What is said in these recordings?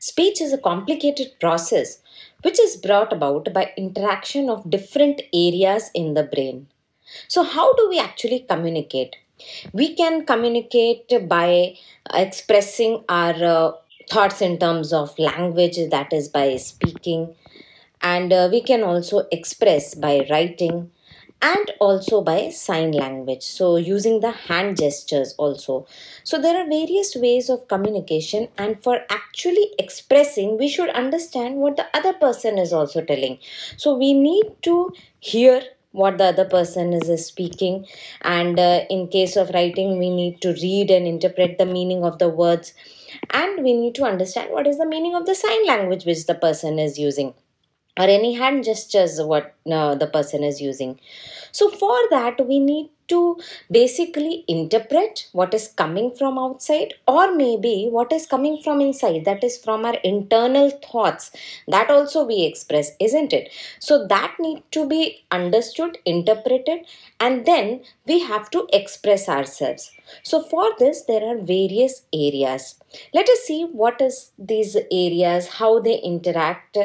Speech is a complicated process which is brought about by interaction of different areas in the brain. So how do we actually communicate? We can communicate by expressing our uh, thoughts in terms of language that is by speaking and uh, we can also express by writing and also by sign language. So using the hand gestures also. So there are various ways of communication and for actually expressing we should understand what the other person is also telling. So we need to hear what the other person is speaking and uh, in case of writing we need to read and interpret the meaning of the words and we need to understand what is the meaning of the sign language which the person is using or any hand gestures what uh, the person is using. So for that we need to basically interpret what is coming from outside or maybe what is coming from inside that is from our internal thoughts. That also we express isn't it? So that need to be understood interpreted and then we have to express ourselves. So for this there are various areas. Let us see what is these areas how they interact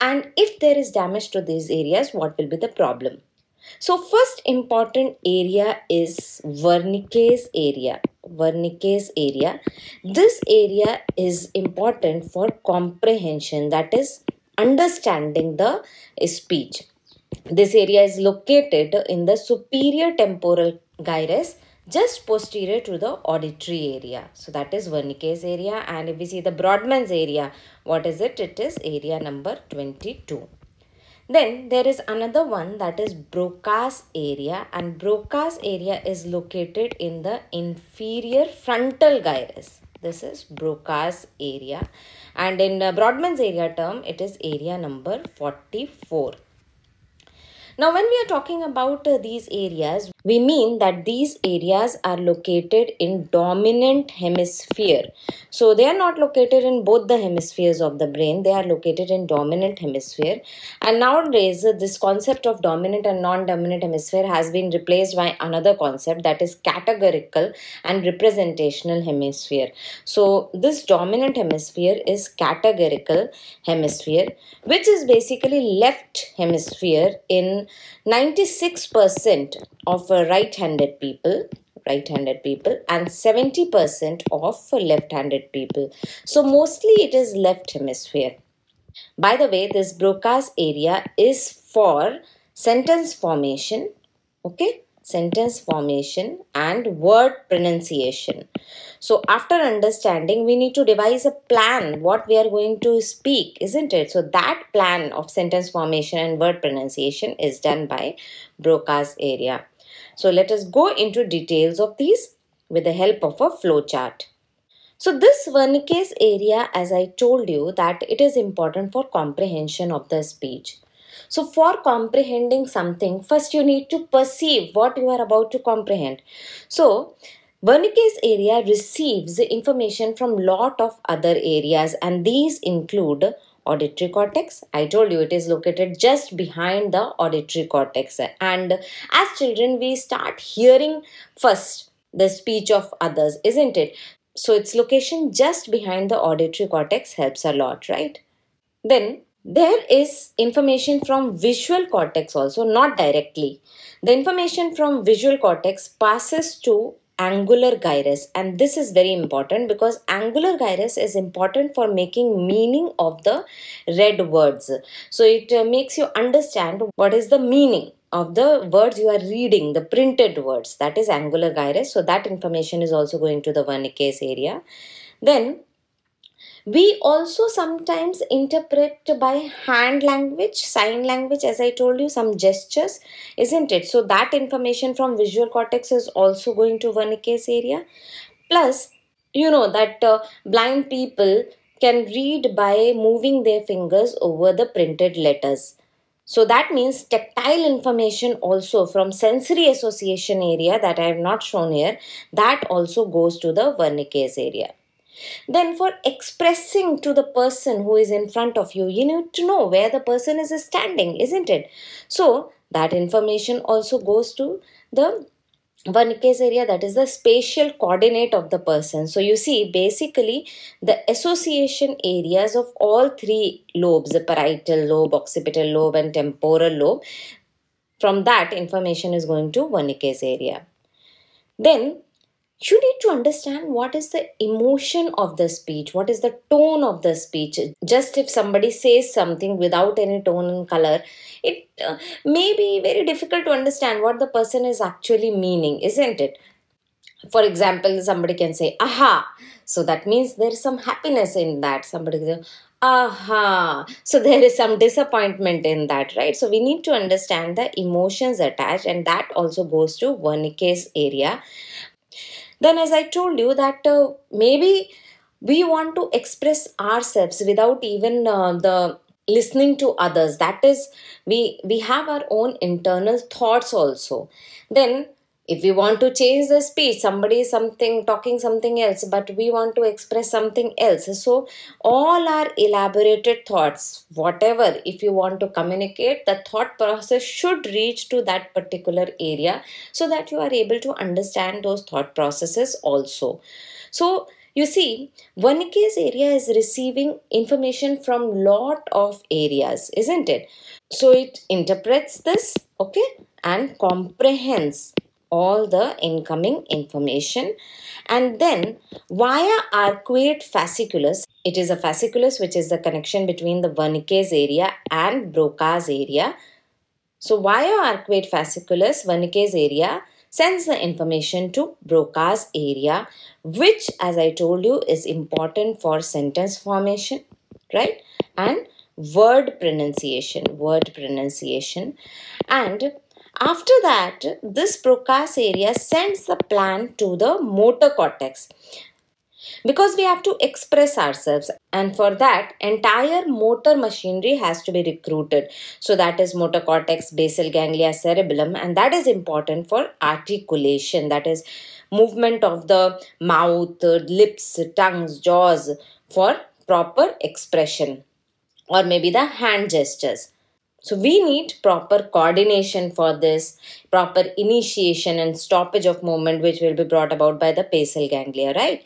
and if there is damage to these areas what will be the problem? So first important area is wernicke's area. Wernicke's area. This area is important for comprehension that is understanding the speech. This area is located in the superior temporal gyrus just posterior to the auditory area. So that is Wernicke's area and if we see the Brodmann's area, what is it? It is area number 22. Then there is another one that is Broca's area and Broca's area is located in the inferior frontal gyrus. This is Broca's area and in Brodmann's area term it is area number 44. Now, when we are talking about uh, these areas, we mean that these areas are located in dominant hemisphere. So, they are not located in both the hemispheres of the brain, they are located in dominant hemisphere. And nowadays, this concept of dominant and non dominant hemisphere has been replaced by another concept that is categorical and representational hemisphere. So, this dominant hemisphere is categorical hemisphere, which is basically left hemisphere in 96% of right-handed people right-handed people and 70% of left-handed people. So mostly it is left hemisphere. By the way, this Broca's area is for sentence formation, okay? Sentence formation and word pronunciation. So after understanding, we need to devise a plan what we are going to speak, isn't it? So that plan of sentence formation and word pronunciation is done by Broca's area. So let us go into details of these with the help of a flow chart. So this Wernicke's area, as I told you, that it is important for comprehension of the speech. So for comprehending something, first you need to perceive what you are about to comprehend. So Wernicke's area receives information from lot of other areas and these include auditory cortex. I told you it is located just behind the auditory cortex and as children we start hearing first the speech of others, isn't it? So its location just behind the auditory cortex helps a lot, right? Then there is information from visual cortex also, not directly. The information from visual cortex passes to angular gyrus and this is very important because angular gyrus is important for making meaning of the read words. So it uh, makes you understand what is the meaning of the words you are reading the printed words that is angular gyrus. So that information is also going to the Wernicke's area. Then we also sometimes interpret by hand language, sign language, as I told you, some gestures, isn't it? So that information from visual cortex is also going to Wernicke's area. Plus, you know that uh, blind people can read by moving their fingers over the printed letters. So that means tactile information also from sensory association area that I have not shown here, that also goes to the Wernicke's area. Then for expressing to the person who is in front of you, you need to know where the person is standing, isn't it? So that information also goes to the Wernicke's area that is the spatial coordinate of the person. So you see basically the association areas of all three lobes the parietal lobe, occipital lobe and temporal lobe. From that information is going to Wernicke's area. Then you need to understand what is the emotion of the speech, what is the tone of the speech. Just if somebody says something without any tone and color, it uh, may be very difficult to understand what the person is actually meaning, isn't it? For example, somebody can say, aha. So that means there is some happiness in that. Somebody can say, aha. So there is some disappointment in that, right? So we need to understand the emotions attached, and that also goes to Wernicke's area then as i told you that uh, maybe we want to express ourselves without even uh, the listening to others. That is we we have our own internal thoughts also. Then if we want to change the speech somebody is something talking something else but we want to express something else. So all our elaborated thoughts whatever if you want to communicate the thought process should reach to that particular area so that you are able to understand those thought processes also. So you see, Wernicke's area is receiving information from lot of areas, isn't it? So it interprets this, okay, and comprehends all the incoming information. And then via arcuate fasciculus it is a fasciculus which is the connection between the Wernicke's area and Broca's area. So via arcuate fasciculus Wernicke's area sends the information to Broca's area which as I told you is important for sentence formation right? And word pronunciation word pronunciation. And after that, this Broca's area sends the plan to the motor cortex. Because we have to express ourselves and for that entire motor machinery has to be recruited. So that is motor cortex basal ganglia cerebellum and that is important for articulation. That is movement of the mouth lips tongues jaws for proper expression or maybe the hand gestures so we need proper coordination for this, proper initiation and stoppage of movement which will be brought about by the basal ganglia, right?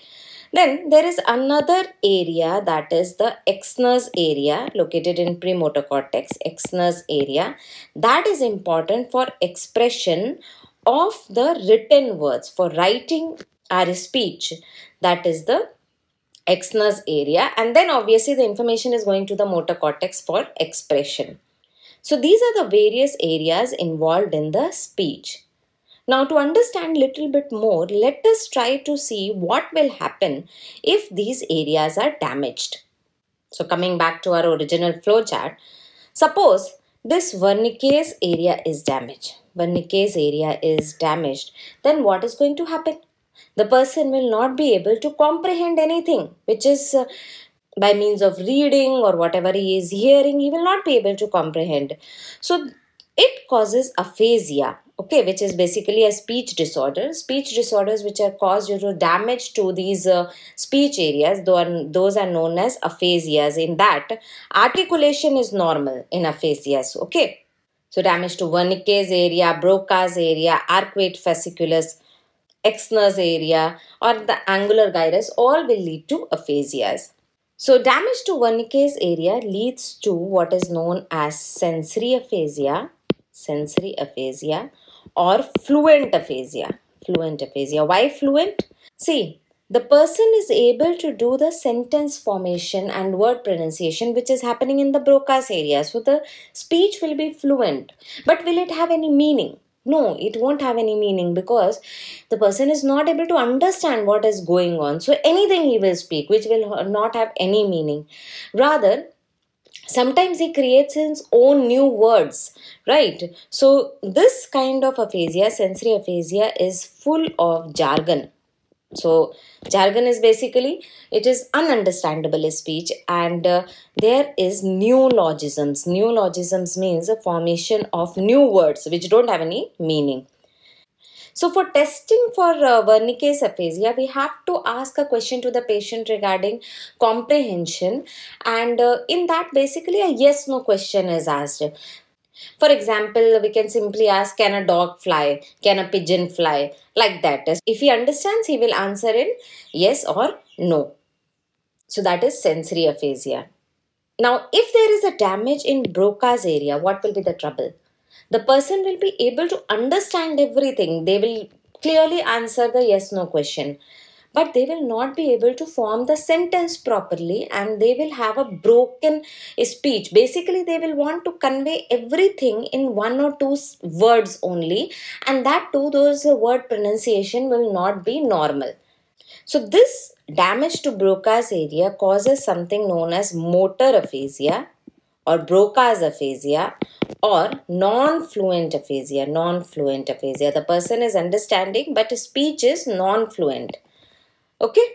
Then there is another area that is the Exner's area located in premotor cortex, Exner's area. That is important for expression of the written words, for writing our speech. That is the Exner's area. And then obviously the information is going to the motor cortex for expression. So these are the various areas involved in the speech. Now to understand a little bit more, let us try to see what will happen if these areas are damaged. So coming back to our original flowchart, suppose this Wernicke's area is damaged. Wernicke's area is damaged. Then what is going to happen? The person will not be able to comprehend anything which is uh, by means of reading or whatever he is hearing, he will not be able to comprehend. So it causes aphasia, okay, which is basically a speech disorder. Speech disorders which are caused due to damage to these uh, speech areas, those are known as aphasias. In that, articulation is normal in aphasias, okay. So damage to Wernicke's area, Broca's area, arcuate fasciculus, Exner's area or the angular gyrus all will lead to aphasias. So damage to Wernicke's area leads to what is known as sensory aphasia, sensory aphasia or fluent aphasia. Fluent aphasia. Why fluent? See, the person is able to do the sentence formation and word pronunciation which is happening in the Broca's area. So the speech will be fluent. But will it have any meaning? No, it won't have any meaning because the person is not able to understand what is going on. So anything he will speak, which will not have any meaning. Rather, sometimes he creates his own new words right so this kind of aphasia sensory aphasia is full of jargon so jargon is basically it is ununderstandable speech and uh, there is neologisms. Neologisms means a formation of new words which don't have any meaning. So for testing for uh, Wernicke's aphasia, we have to ask a question to the patient regarding comprehension. And uh, in that basically a yes no question is asked. For example, we can simply ask, Can a dog fly? Can a pigeon fly? Like that. If he understands, he will answer in yes or no. So that is sensory aphasia. Now, if there is a damage in Broca's area, what will be the trouble? The person will be able to understand everything. They will clearly answer the yes no question but they will not be able to form the sentence properly and they will have a broken speech. Basically, they will want to convey everything in one or two words only, and that too, those word pronunciation will not be normal. So, this damage to Broca's area causes something known as motor aphasia or Broca's aphasia or non-fluent aphasia non-fluent aphasia the person is understanding but speech is non-fluent Okay.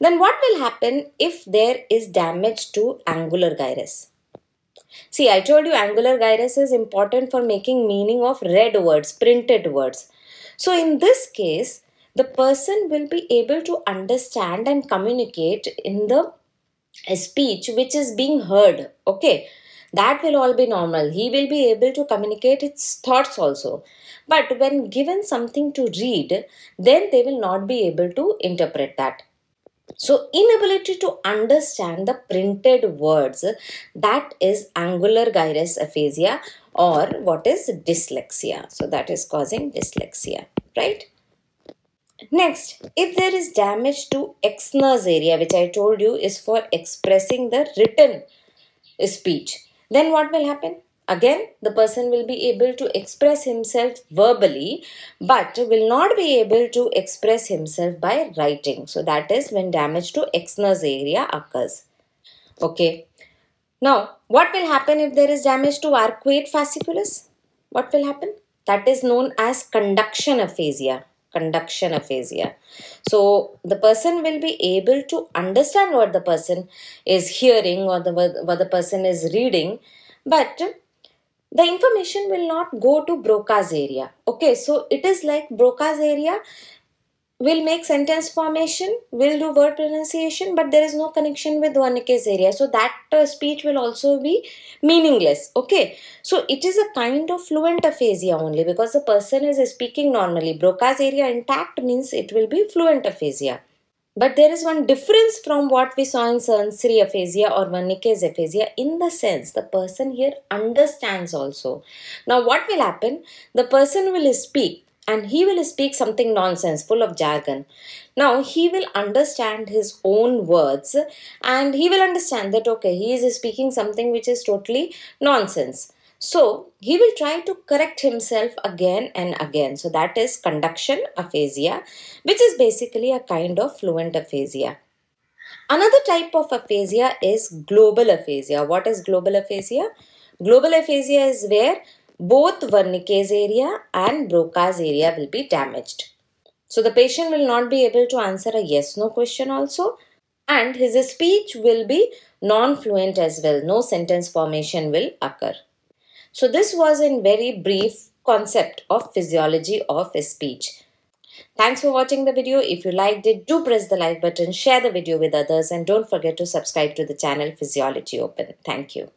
Then what will happen if there is damage to angular gyrus? See, I told you angular gyrus is important for making meaning of read words, printed words. So in this case, the person will be able to understand and communicate in the speech which is being heard. Okay, that will all be normal. He will be able to communicate his thoughts also. But when given something to read, then they will not be able to interpret that. So, inability to understand the printed words that is angular gyrus aphasia or what is dyslexia. So, that is causing dyslexia, right? Next, if there is damage to Exner's area, which I told you is for expressing the written speech, then what will happen? Again, the person will be able to express himself verbally but will not be able to express himself by writing. So, that is when damage to Exner's area occurs. Okay. Now, what will happen if there is damage to arcuate fasciculus? What will happen? That is known as conduction aphasia. Conduction aphasia. So, the person will be able to understand what the person is hearing or the, what the person is reading, but the information will not go to Broca's area. Okay, so it is like Broca's area will make sentence formation, will do word pronunciation, but there is no connection with Wernicke's area. So that uh, speech will also be meaningless. Okay, so it is a kind of fluent aphasia only because the person is speaking normally. Broca's area intact means it will be fluent aphasia. But there is one difference from what we saw in sensory aphasia or Wernicke's aphasia in the sense the person here understands also. Now, what will happen? The person will speak and he will speak something nonsense, full of jargon. Now, he will understand his own words and he will understand that okay, he is speaking something which is totally nonsense. So he will try to correct himself again and again. So that is conduction aphasia, which is basically a kind of fluent aphasia. Another type of aphasia is global aphasia. What is global aphasia? Global aphasia is where both Wernicke's area and Broca's area will be damaged. So the patient will not be able to answer a yes no question also and his speech will be non-fluent as well. No sentence formation will occur. So this was in very brief concept of physiology of speech. Thanks for watching the video. If you liked it, do press the like button, share the video with others and don't forget to subscribe to the channel Physiology Open. Thank you.